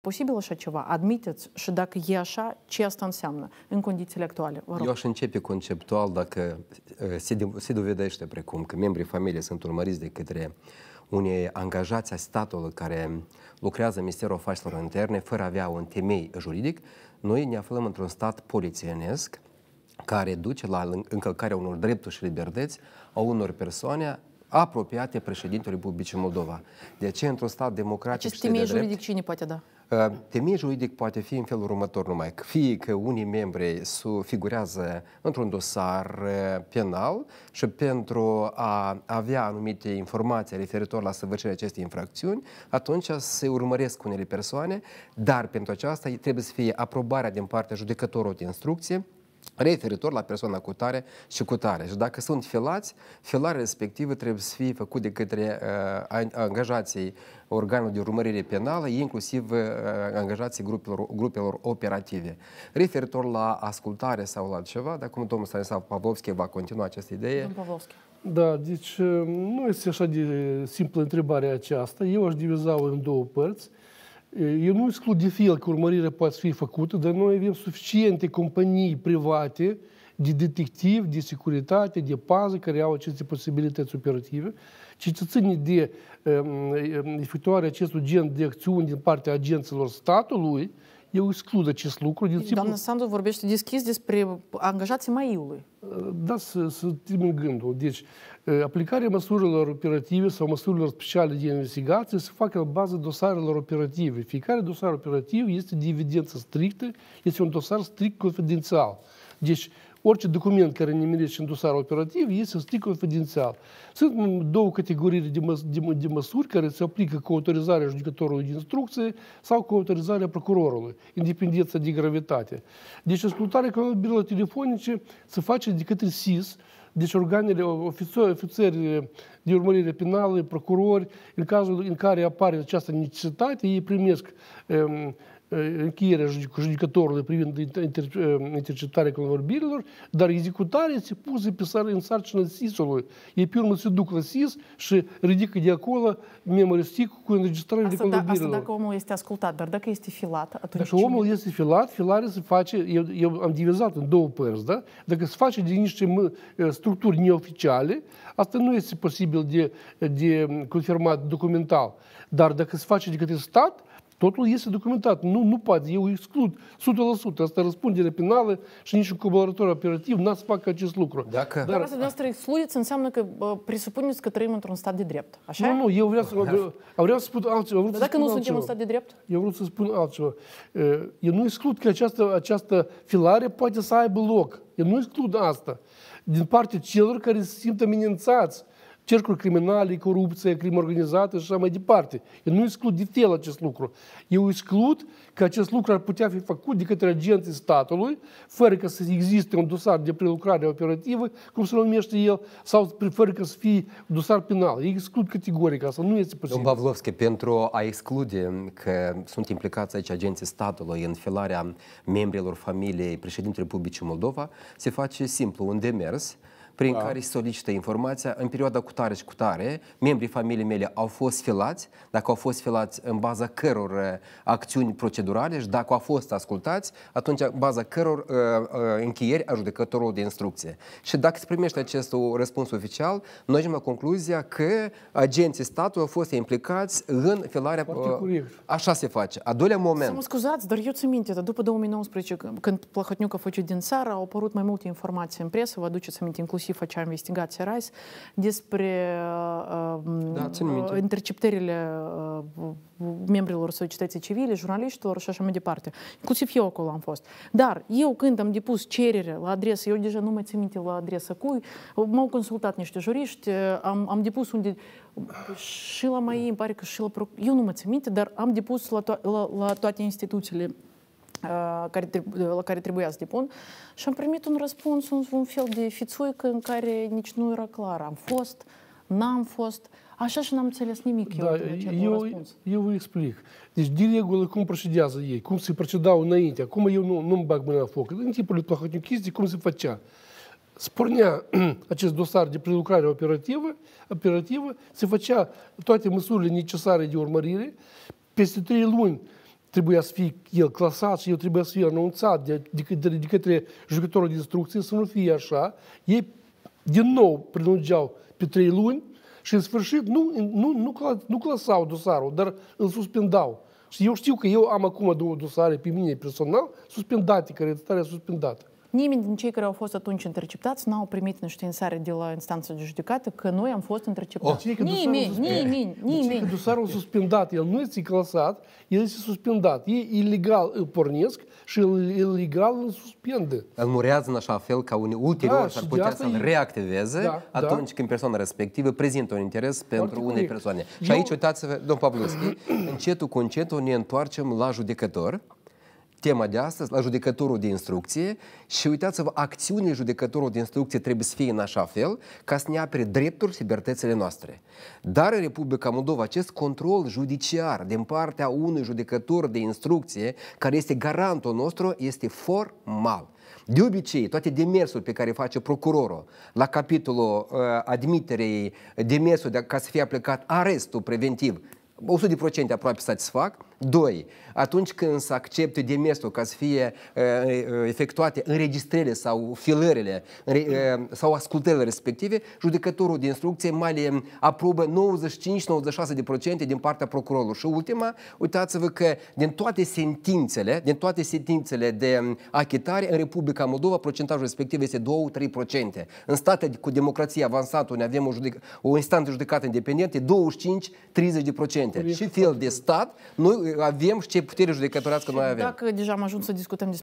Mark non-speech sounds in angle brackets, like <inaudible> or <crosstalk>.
posibil așa ceva? Admiteți și dacă e așa, ce asta înseamnă în condițiile actuale? Vă rog. Eu aș începe conceptual dacă se, se dovedește precum că membrii familiei sunt urmăriți de către unei angajați a statului care lucrează în Ministerul Afacerilor Interne fără a avea un temei juridic, noi ne aflăm într-un stat polițienesc care duce la încălcarea unor drepturi și libertăți a unor persoane apropiate președintelui Republicii Moldova. De aceea, într-un stat democratic Acest temei de juridic cine poate da? Uh, temei juridic poate fi în felul următor numai. Fie că unii membri figurează într-un dosar uh, penal și pentru a avea anumite informații referitor la săvârșirea acestei infracțiuni, atunci se urmăresc unele persoane, dar pentru aceasta trebuie să fie aprobarea din partea judecătorului de instrucție referitor la persoana cu tare și cu tare. Și dacă sunt filați, filarea respectivă trebuie să fie făcut de către uh, angajații organul de urmărire penală, inclusiv uh, angajații grupelor, grupelor operative. Referitor la ascultare sau la ceva, dacă cum domnul Stanislav Pavlovski va continua această idee. Domnul Pavlovski. Da, deci uh, nu este așa de simplă întrebarea aceasta. Eu aș diviza-o în două părți. Eu nu exclud de fel că urmărirea poate fi făcută, dar noi avem suficiente companii private de detectiv, de securitate, de pază, care au aceste posibilități operative, ci ce ține de um, efectuarea acestui gen de acțiuni din partea agenților statului, eu exclud acest lucru. Din simplu... Doamna Sandu vorbește deschis despre angajații maiului. Da, să, să termin gândul. Deci, aplicarea măsurilor operative sau măsurilor speciale de investigație se fac în bază dosarelor operative. Fiecare dosar operativ este de evidență strictă, este un dosar strict confidențial. Deci, orice document care ne merge în dosar operativ este strict confidențial. Sunt două categorii de, măs- de, de măsuri care se aplică cu autorizarea judecătorului de instrucție sau cu autorizarea procurorului, independența de gravitate. Deci ascultarea canalelor telefonice se face de către SIS, deci organele, ofițeri, ofițeri de urmărire penală, procurori, în cazul în care apare această necesitate, ei primesc um, încheierea judecătorului privind interceptarea convorbirilor, dar executarea este pusă pe sar, în sarcină SIS-ului. Ei pe urmă se duc la SIS și ridică de acolo memory stick cu înregistrarea de convorbirilor. Asta dacă omul este ascultat, dar dacă este filat, atunci... Dacă omul este filat, filarea se face, eu, eu am divizat în două părți, da? Dacă se face de niște structuri neoficiale, asta nu este posibil de, de confirmat documental. Dar dacă se face de către stat, Totul este documentat. Nu, nu poate. Eu exclud 100%. Asta răspundere penală și niciun colaborator operativ n-a să facă acest lucru. Dacă... Dar asta dumneavoastră excludeți înseamnă că presupuneți că trăim într-un stat de drept. Așa Nu, nu, eu vreau să, vreau, vreau să spun altceva. Vreau Dar dacă nu altceva. suntem un stat de drept? Eu vreau să spun altceva. Eu nu exclud că această, această filare poate să aibă loc. Eu nu exclud asta. Din partea celor care se simt amenințați cercuri criminale, corupție, crimă organizată și așa mai departe. Eu nu exclud de fel acest lucru. Eu exclud că acest lucru ar putea fi făcut de către agenții statului, fără că să existe un dosar de prelucrare operativă, cum se numește el, sau fără că să fie dosar penal. Eu exclud categoric asta, nu este posibil. Domnul Pavlovski, pentru a exclude că sunt implicați aici agenții statului în filarea membrilor familiei președintelui Republicii Moldova, se face simplu un demers prin da. care se solicită informația în perioada cu tare și cu tare, membrii familiei mele au fost filați, dacă au fost filați în baza căror uh, acțiuni procedurale și dacă au fost ascultați, atunci în baza căror uh, uh, încheieri a judecătorului de instrucție. Și dacă se primește acest răspuns oficial, noi ajungem la concluzia că agenții statului au fost implicați în filarea... Uh, așa se face. A doilea moment... Să mă scuzați, dar eu ți minte, după 2019, când Plahotniuc a făcut din țară, au apărut mai multe informații în presă, vă aduceți aminte, inclusiv și făcea investigația RISE despre da, interceptările membrilor societății civile, jurnaliștilor și așa mai departe. Inclusiv eu acolo am fost. Dar eu când am depus cerere la adresă, eu deja nu mai țin minte la adresa cui, m-au consultat niște juriști, am, am depus unde și la mai îmi pare că și la... Eu nu mă țin minte, dar am depus la, to- la, la toate instituțiile care, la care trebuia să depun și am primit un răspuns, un, un fel de fițuică în care nici nu era clar. Am fost, n-am fost, așa și n-am înțeles nimic da, eu, eu, răspuns. eu vă explic. Deci, de regulă, cum procedează ei, cum se procedau înainte, acum eu nu, nu-mi bag mâna la foc. În timpul plahotnichizii, cum se făcea? Spornea <clears throat> acest dosar de prelucrare operativă, operativă, se făcea toate măsurile necesare de urmărire, peste trei luni trebuia să fie el clasat și el trebuia să fie anunțat de, de, de, de către jucătorul de instrucție, să nu fie așa. Ei din nou prelungeau pe trei luni și în sfârșit nu, nu, nu, nu clasau dosarul, dar îl suspendau. Și eu știu că eu am acum două dosare pe mine personal suspendate, care starea suspendată. Nimeni din cei care au fost atunci interceptați n-au primit înștiințare de la instanța de judecată că noi am fost interceptați. Oh. Nimeni, nimeni, nimeni. Deci dosarul suspendat, el nu este clasat, el este suspendat. Ei ilegal îl pornesc și el ilegal îl suspendă. Îl murează în așa fel ca un ulterior da, s-ar putea să-l e... reactiveze da, atunci da. când persoana respectivă prezintă un interes Foarte pentru unei persoane. Eu... Și aici, uitați-vă, domnul Pavlovski, încetul cu încetul ne întoarcem la judecător tema de astăzi, la judecătorul de instrucție și uitați-vă, acțiunile judecătorului de instrucție trebuie să fie în așa fel ca să ne apere drepturi și libertățile noastre. Dar în Republica Moldova acest control judiciar din partea unui judecător de instrucție, care este garantul nostru, este formal. De obicei, toate demersurile pe care face procurorul la capitolul uh, admiterei demersul de, ca să fie aplicat arestul preventiv 100% aproape satisfac. Doi, atunci când se accepte demersul ca să fie uh, efectuate înregistrările sau filările uh, sau ascultările respective, judecătorul de instrucție mai le aprobă 95-96% din partea procurorului. Și ultima, uitați-vă că din toate sentințele, din toate sentințele de achitare în Republica Moldova, procentajul respectiv este 2-3%. În state cu democrație avansată, unde avem o, judec- o instanță judecată independentă, 25-30%. Și fel de stat, noi avem și ce putere judecătorească noi avem. Dacă deja am ajuns să discutăm